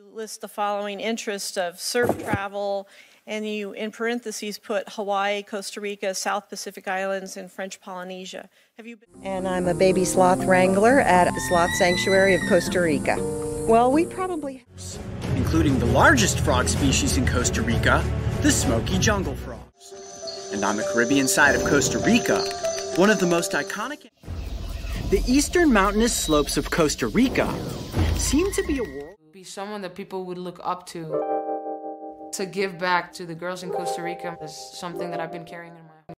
You list the following interests of surf travel, and you, in parentheses, put Hawaii, Costa Rica, South Pacific Islands, and French Polynesia. Have you been? And I'm a baby sloth wrangler at the Sloth Sanctuary of Costa Rica. Well, we probably. including the largest frog species in Costa Rica, the smoky jungle frogs. And on the Caribbean side of Costa Rica, one of the most iconic. The eastern mountainous slopes of Costa Rica seem to be a world. Be someone that people would look up to. To give back to the girls in Costa Rica is something that I've been carrying in my